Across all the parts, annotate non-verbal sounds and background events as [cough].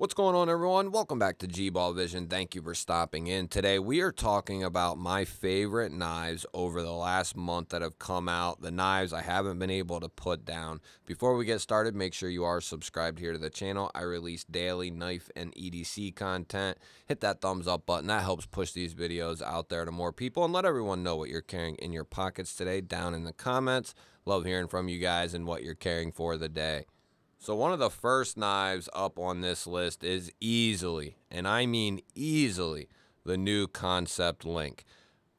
What's going on, everyone? Welcome back to GBall Vision. Thank you for stopping in. Today, we are talking about my favorite knives over the last month that have come out, the knives I haven't been able to put down. Before we get started, make sure you are subscribed here to the channel. I release daily knife and EDC content. Hit that thumbs up button, that helps push these videos out there to more people and let everyone know what you're carrying in your pockets today down in the comments. Love hearing from you guys and what you're carrying for the day. So one of the first knives up on this list is easily, and I mean easily, the new Kansept Link.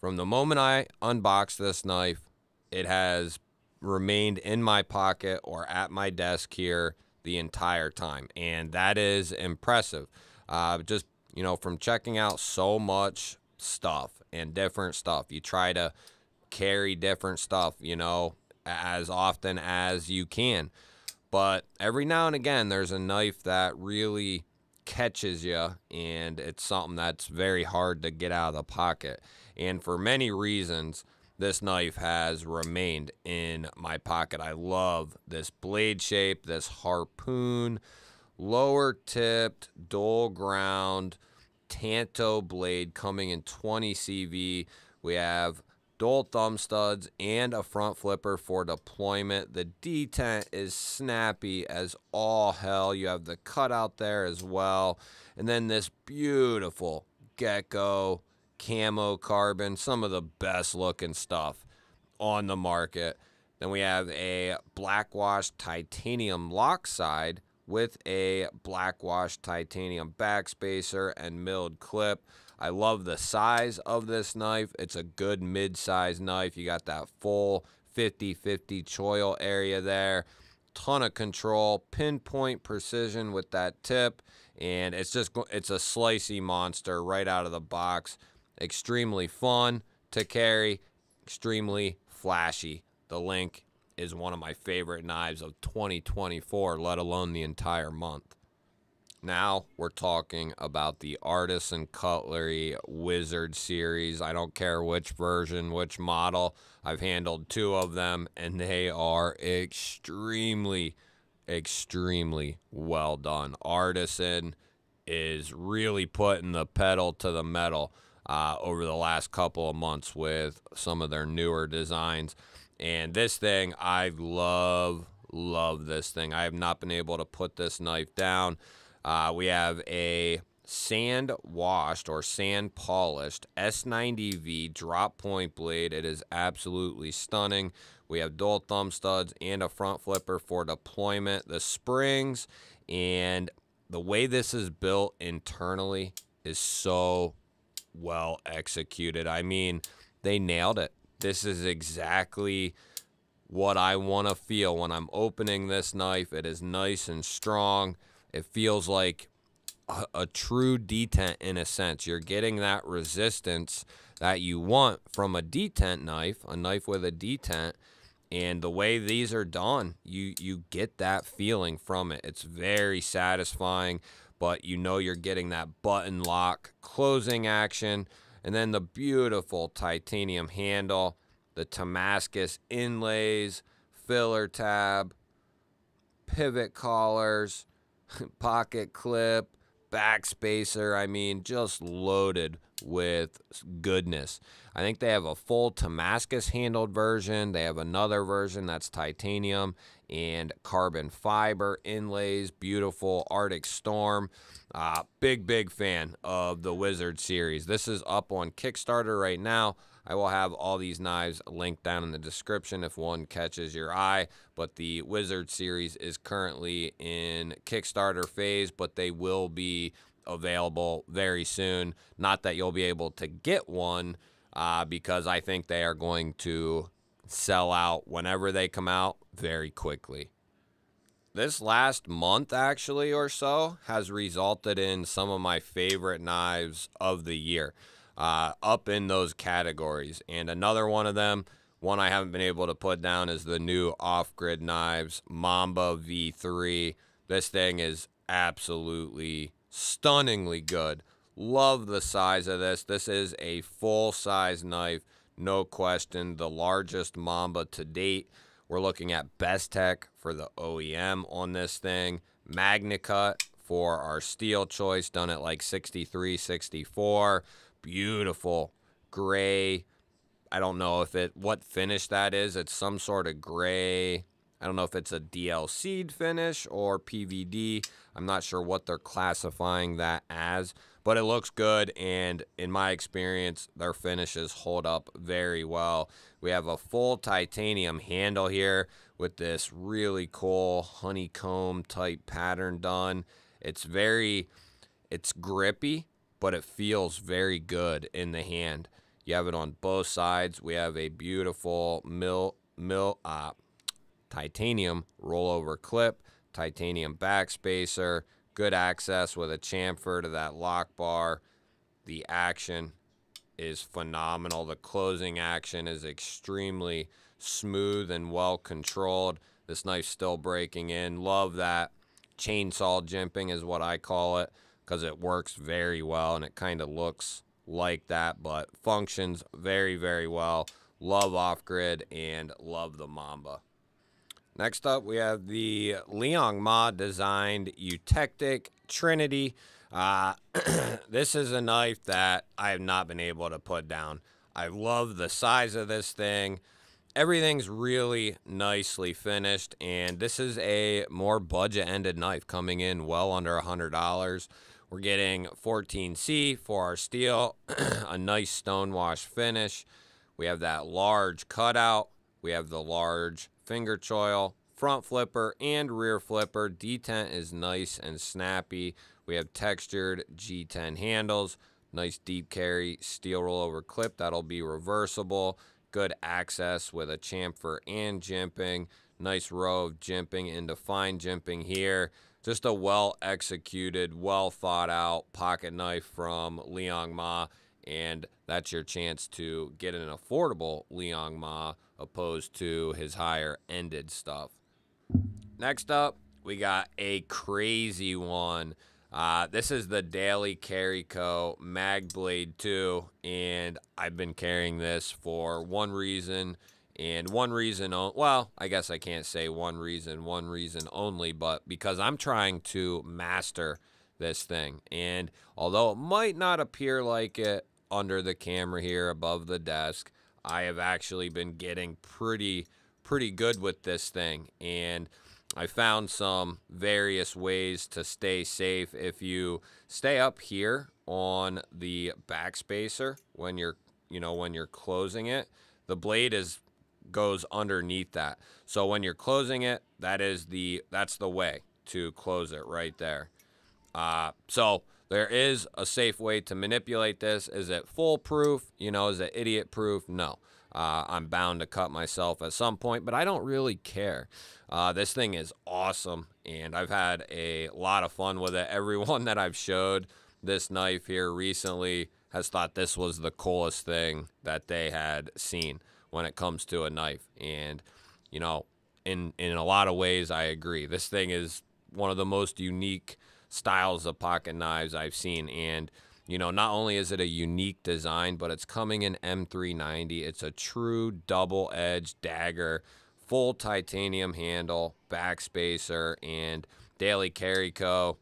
From the moment I unboxed this knife, it has remained in my pocket or at my desk here the entire time, and that is impressive. Uh, just you know, from checking out so much stuff and different stuff, you try to carry different stuff, you know, as often as you can. But every now and again, there's a knife that really catches you, and it's something that's very hard to get out of the pocket. And for many reasons, this knife has remained in my pocket. I love this blade shape, this harpoon, lower tipped, dual ground, Tanto blade coming in 20 CV. We have dual thumb studs, and a front flipper for deployment. The detent is snappy as all hell. You have the cutout there as well. And then this beautiful gecko camo carbon, some of the best looking stuff on the market. Then we have a blackwash titanium lock side with a blackwash titanium backspacer and milled clip. I love the size of this knife. It's a good mid-size knife. You got that full 50-50 choil area there. Ton of control, pinpoint precision with that tip, and it's just it's a slicey monster right out of the box. Extremely fun to carry, extremely flashy. The link is one of my favorite knives of 2024, let alone the entire month. Now we're talking about the Artisan Cutlery Wizard series. I don't care which version, which model. I've handled two of them, and they are extremely, extremely well done. Artisan is really putting the pedal to the metal uh, over the last couple of months with some of their newer designs. And this thing, I love, love this thing. I have not been able to put this knife down. Uh, we have a sand washed or sand polished S90V drop point blade. It is absolutely stunning. We have dual thumb studs and a front flipper for deployment. The springs and the way this is built internally is so well executed. I mean, they nailed it. This is exactly what I want to feel when I'm opening this knife. It is nice and strong. It feels like a, a true detent in a sense. You're getting that resistance that you want from a detent knife, a knife with a detent. And the way these are done, you you get that feeling from it. It's very satisfying, but you know you're getting that button lock closing action. And then the beautiful titanium handle, the Damascus inlays, filler tab, pivot collars, [laughs] pocket clip, backspacer. I mean, just loaded with goodness. I think they have a full Damascus handled version. They have another version that's titanium and carbon fiber inlays. Beautiful Arctic Storm. Uh, big, big fan of the Wizard series. This is up on Kickstarter right now. I will have all these knives linked down in the description if one catches your eye. But the Wizard series is currently in Kickstarter phase, but they will be available very soon. Not that you'll be able to get one uh, because I think they are going to sell out whenever they come out very quickly. This last month, actually, or so, has resulted in some of my favorite knives of the year uh, up in those categories. And another one of them, one I haven't been able to put down, is the new off grid knives Mamba V3. This thing is absolutely stunningly good. Love the size of this. This is a full size knife, no question. The largest Mamba to date. We're looking at Bestech for the OEM on this thing. MagnaCut for our steel choice, done at like 63, 64. Beautiful gray. I don't know if it what finish that is. It's some sort of gray. I don't know if it's a DLC finish or PVD. I'm not sure what they're classifying that as, but it looks good. And in my experience, their finishes hold up very well. We have a full titanium handle here with this really cool honeycomb type pattern done. It's very, it's grippy, but it feels very good in the hand. You have it on both sides. We have a beautiful mill, mill, uh, titanium rollover clip, titanium backspacer, good access with a chamfer to that lock bar. The action is phenomenal. The closing action is extremely smooth and well controlled. This knife's still breaking in. Love that. Chainsaw jimping is what I call it because it works very well and it kind of looks like that, but functions very, very well. Love off grid and love the Mamba. Next up, we have the Liong Mah designed Eutectic Trinity. Uh, [clears throat] this is a knife that I have not been able to put down. I love the size of this thing. Everything's really nicely finished, and this is a more budget ended knife coming in well under a $100. We're getting 14C for our steel, [clears throat] a nice stonewash finish. We have that large cutout. We have the large finger choil, front flipper, and rear flipper. Detent is nice and snappy. We have textured G10 handles, nice deep carry steel rollover clip that'll be reversible. Good access with a chamfer and jimping. Nice row of jimping into fine jimping here. Just a well executed, well thought out pocket knife from Liong Mah and that's your chance to get an affordable Liong Mah opposed to his higher ended stuff. Next up, we got a crazy one. Uh, this is the Daily Carry Co. Mag Blade 2, and I've been carrying this for one reason and one reason, well, I guess I can't say one reason, one reason only, but because I'm trying to master this thing. And although it might not appear like it under the camera here above the desk. I have actually been getting pretty pretty good with this thing and I found some various ways to stay safe if you stay up here on the backspacer when you're you know when you're closing it the blade is goes underneath that so when you're closing it that is the that's the way to close it right there uh, so there is a safe way to manipulate this. Is it foolproof? You know, is it idiot proof? No. Uh, I'm bound to cut myself at some point, but I don't really care. Uh, this thing is awesome, and I've had a lot of fun with it. Everyone [laughs] that I've showed this knife here recently has thought this was the coolest thing that they had seen when it comes to a knife. And, you know, in, in a lot of ways, I agree. This thing is one of the most unique styles of pocket knives I've seen. And, you know, not only is it a unique design, but it's coming in M390. It's a true double edged dagger, full titanium handle, backspacer, and Daily Carry Co.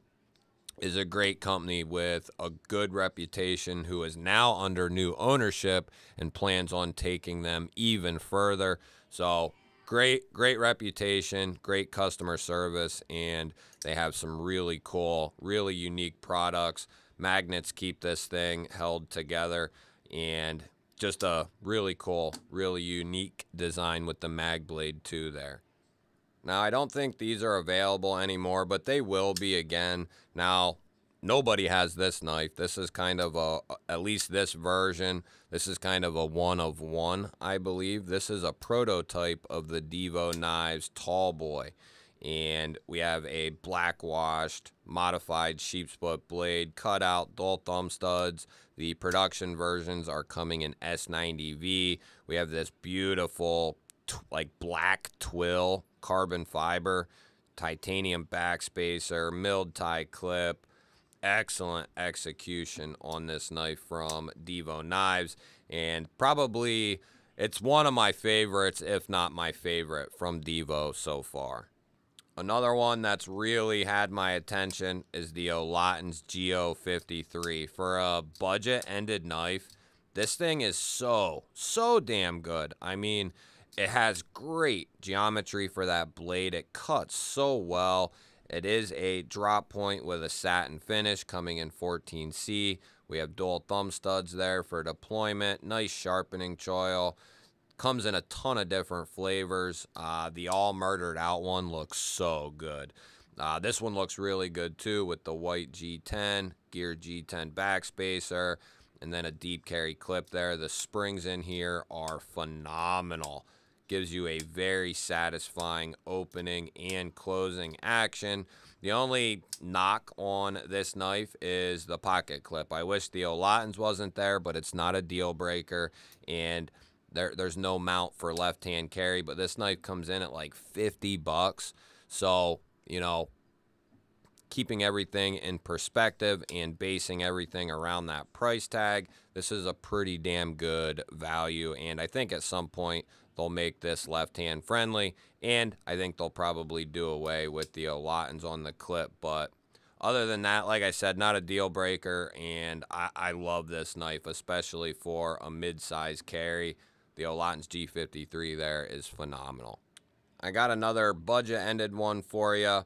is a great company with a good reputation who is now under new ownership and plans on taking them even further. So, great, great reputation, great customer service, and they have some really cool, really unique products. Magnets keep this thing held together, and just a really cool, really unique design with the mag blade too there. Now, I don't think these are available anymore, but they will be again. Now, nobody has this knife. This is kind of a, at least this version, this is kind of a one of one, I believe. This is a prototype of the Divo Knives Tall Boy. And we have a black washed, modified sheepsfoot blade, cut out dual thumb studs. The production versions are coming in S90V. We have this beautiful, like black twill carbon fiber, titanium backspacer, milled tie clip, excellent execution on this knife from Divo Knives, and probably it's one of my favorites, if not my favorite, from Divo so far. Another one that's really had my attention is the Olitans Geo 53. For a budget-ended knife, this thing is so, so damn good. I mean, it has great geometry for that blade. It cuts so well. It is a drop point with a satin finish coming in 14C. We have dual thumb studs there for deployment. Nice sharpening choil. Comes in a ton of different flavors. Uh, the all murdered out one looks so good. Uh, this one looks really good too with the white G10, gear G10 backspacer, and then a deep carry clip there. The springs in here are phenomenal gives you a very satisfying opening and closing action. The only knock on this knife is the pocket clip. I wish the Olitans wasn't there, but it's not a deal breaker. And there, there's no mount for left hand carry, but this knife comes in at like 50 bucks. So, you know, keeping everything in perspective and basing everything around that price tag, this is a pretty damn good value. And I think at some point They'll make this left hand friendly, and I think they'll probably do away with the Olitans on the clip. But other than that, like I said, not a deal breaker, and I, I love this knife, especially for a mid-size carry. The Olitans G53 there is phenomenal. I got another budget-ended one for you.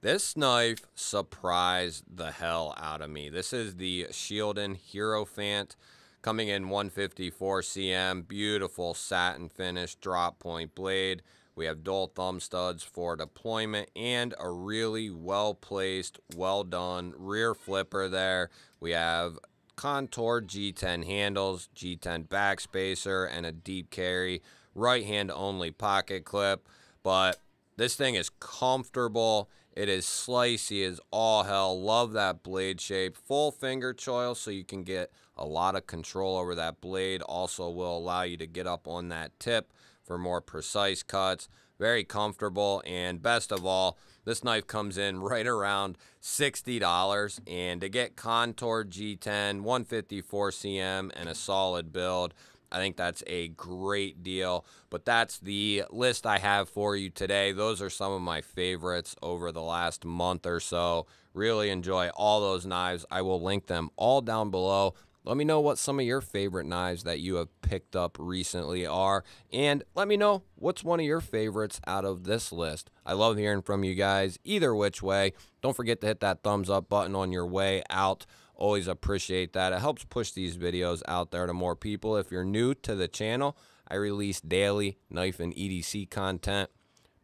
This knife surprised the hell out of me. This is the Shieldon Hierophant. Coming in 154CM, beautiful satin finish drop point blade. We have dual thumb studs for deployment and a really well placed, well done rear flipper there. We have contoured G10 handles, G10 backspacer, and a deep carry right hand only pocket clip. But this thing is comfortable. It is slicey as all hell. Love that blade shape. Full finger choil so you can get a lot of control over that blade. Also will allow you to get up on that tip for more precise cuts. Very comfortable. And best of all, this knife comes in [laughs] right around $60. And to get Contour G10, 154CM, and a solid build, I think that's a great deal. But that's the list I have for you today. Those are some of my favorites over the last month or so. Really enjoy all those knives. I will link them all down below. Let me know what some of your favorite knives that you have picked up recently are. And let me know what's one of your favorites out of this list. I love hearing from you guys either which way. Don't forget to hit that thumbs up button on your way out. Always appreciate that. It helps push these videos out there to more people. If you're new to the channel, I release daily knife and EDC content.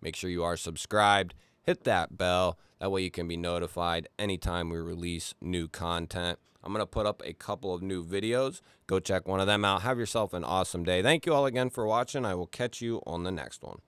Make sure you are subscribed. Hit that bell. That way you can be notified anytime we release new content. I'm going to put up a couple of new videos. Go check one of them out. Have yourself an awesome day. Thank you all again for watching. I will catch you on the next one.